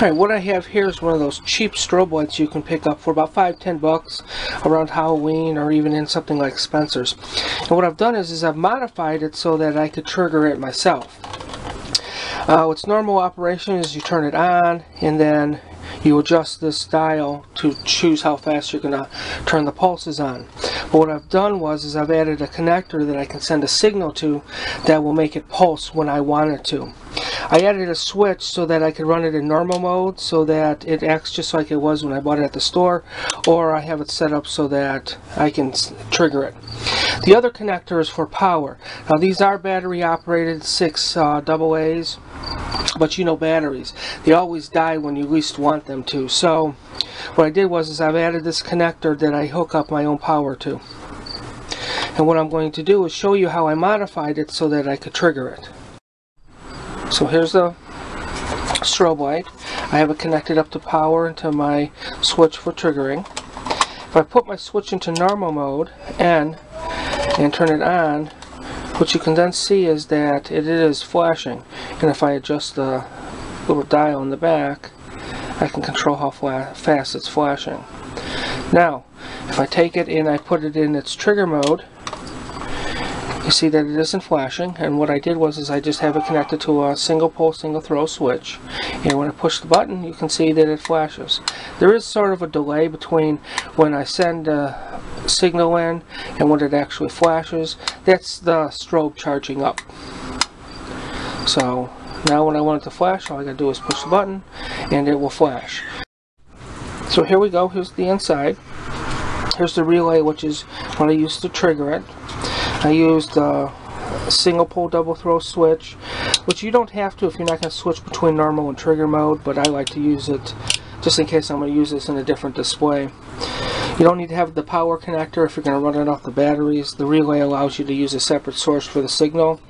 Alright, what I have here is one of those cheap strobe lights you can pick up for about five, ten bucks around Halloween or even in something like Spencer's. And what I've done is, is I've modified it so that I could trigger it myself. Uh, its normal operation is you turn it on and then you adjust this dial to choose how fast you're going to turn the pulses on. But what I've done was is I've added a connector that I can send a signal to that will make it pulse when I want it to. I added a switch so that I could run it in normal mode so that it acts just like it was when I bought it at the store or I have it set up so that I can trigger it. The other connector is for power. Now these are battery operated 6 uh, A's, but you know batteries they always die when you least want them to so what I did was is I've added this connector that I hook up my own power to and what I'm going to do is show you how I modified it so that I could trigger it so here's the strobe light. I have it connected up to power into my switch for triggering. If I put my switch into normal mode and and turn it on what you can then see is that it is flashing. And if I adjust the little dial in the back I can control how fast it's flashing. Now if I take it and I put it in its trigger mode you see that it isn't flashing and what I did was is I just have it connected to a single pole single throw switch and when I push the button you can see that it flashes. There is sort of a delay between when I send a signal in and when it actually flashes. That's the strobe charging up. So now when I want it to flash all I gotta do is push the button and it will flash. So here we go, here's the inside. Here's the relay which is what I used to trigger it. I used a single pole double throw switch, which you don't have to if you're not going to switch between normal and trigger mode, but I like to use it just in case I'm going to use this in a different display. You don't need to have the power connector if you're going to run it off the batteries. The relay allows you to use a separate source for the signal,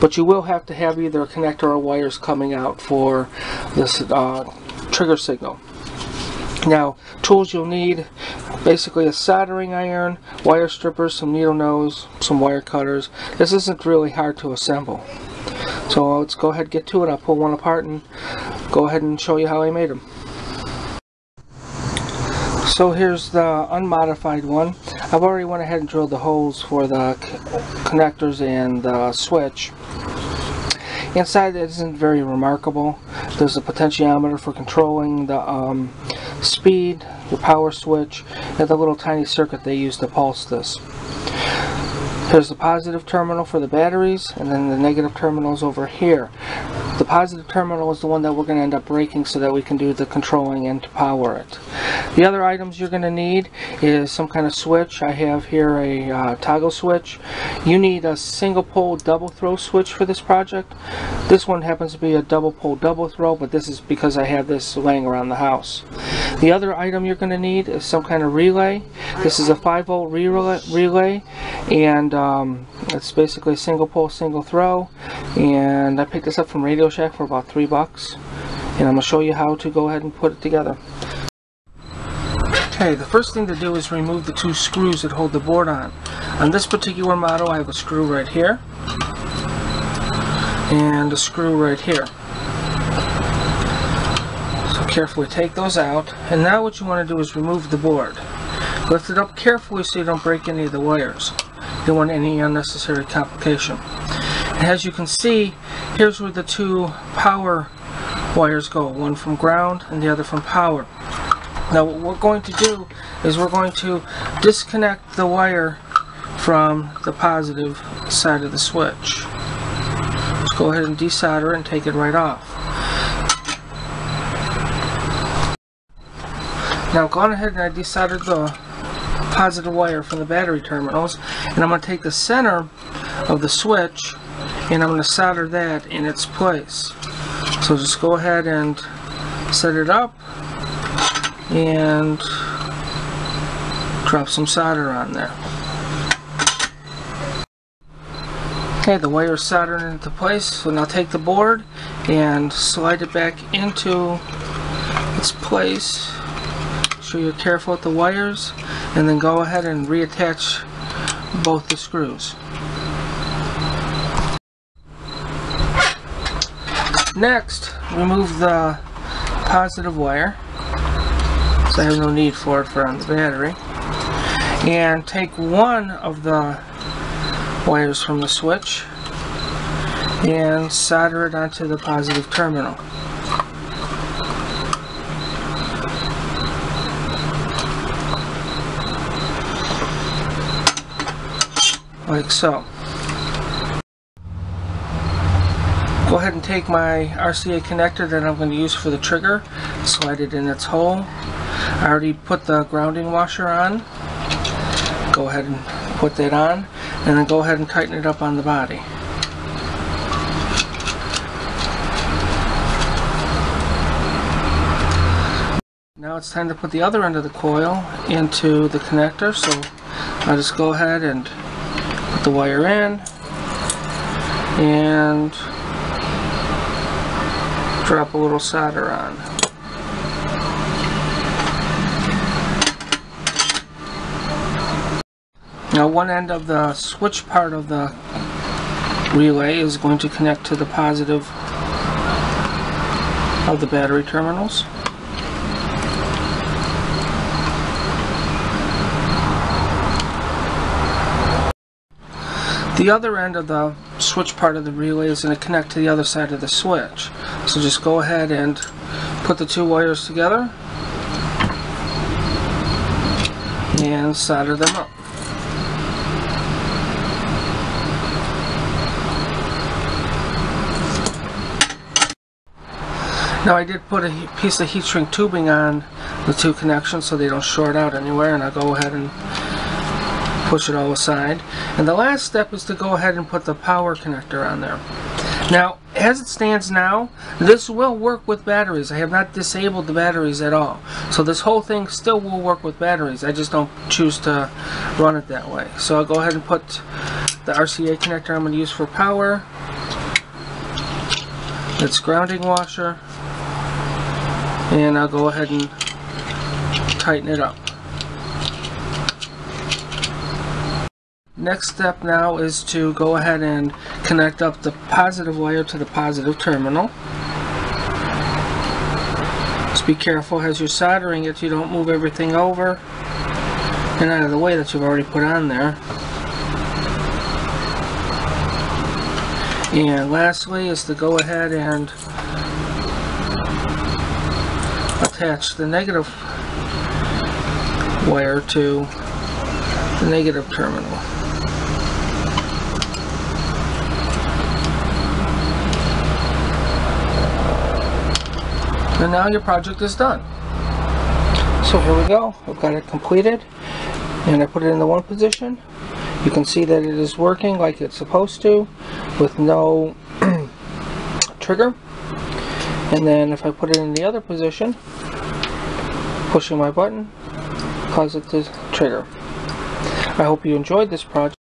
but you will have to have either a connector or wires coming out for this uh, trigger signal. Now, tools you'll need, basically a soldering iron, wire strippers, some needle nose, some wire cutters. This isn't really hard to assemble. So let's go ahead and get to it. I'll pull one apart and go ahead and show you how I made them. So here's the unmodified one. I've already went ahead and drilled the holes for the connectors and the switch. Inside it isn't very remarkable. There's a potentiometer for controlling the um, speed, the power switch, and the little tiny circuit they use to pulse this. Here's the positive terminal for the batteries, and then the negative terminal is over here. The positive terminal is the one that we're going to end up breaking so that we can do the controlling and to power it. The other items you're going to need is some kind of switch. I have here a uh, toggle switch. You need a single pole double throw switch for this project. This one happens to be a double pole double throw, but this is because I have this laying around the house. The other item you're going to need is some kind of relay. This is a 5 volt relay, relay and um, it's basically a single pole single throw and I picked this up from Radio Shack for about three bucks and I'm going to show you how to go ahead and put it together. Okay, the first thing to do is remove the two screws that hold the board on. On this particular model I have a screw right here and a screw right here. So carefully take those out and now what you want to do is remove the board. Lift it up carefully so you don't break any of the wires. You don't want any unnecessary complication. And as you can see, here's where the two power wires go, one from ground and the other from power. Now what we're going to do is we're going to disconnect the wire from the positive side of the switch. Let's go ahead and desolder and take it right off. Now I've gone ahead and I desoldered the positive wire from the battery terminals and I'm going to take the center of the switch and I'm going to solder that in its place. So just go ahead and set it up and drop some solder on there. Okay, the wire is soldered into place, so now take the board and slide it back into its place. Sure you're careful with the wires and then go ahead and reattach both the screws. Next, remove the positive wire. I have no need for it for on the battery. And take one of the wires from the switch and solder it onto the positive terminal. Like so. Go ahead and take my RCA connector that I'm going to use for the trigger, slide it in its hole. I already put the grounding washer on. Go ahead and put that on, and then go ahead and tighten it up on the body. Now it's time to put the other end of the coil into the connector, so I'll just go ahead and put the wire in and drop a little solder on. Now one end of the switch part of the relay is going to connect to the positive of the battery terminals. The other end of the switch part of the relay is going to connect to the other side of the switch. So just go ahead and put the two wires together and solder them up. Now I did put a piece of heat shrink tubing on the two connections so they don't short out anywhere and I'll go ahead and push it all aside. And the last step is to go ahead and put the power connector on there. Now, as it stands now, this will work with batteries. I have not disabled the batteries at all. So this whole thing still will work with batteries. I just don't choose to run it that way. So I'll go ahead and put the RCA connector I'm going to use for power. It's grounding washer. And I'll go ahead and tighten it up. Next step now is to go ahead and connect up the positive wire to the positive terminal. Just be careful as you're soldering it you don't move everything over and out of the way that you've already put on there. And lastly is to go ahead and attach the negative wire to the negative terminal. And now your project is done. So here we go. I've got it completed. And I put it in the one position. You can see that it is working like it's supposed to with no trigger. And then if I put it in the other position, pushing my button causes it to trigger. I hope you enjoyed this project.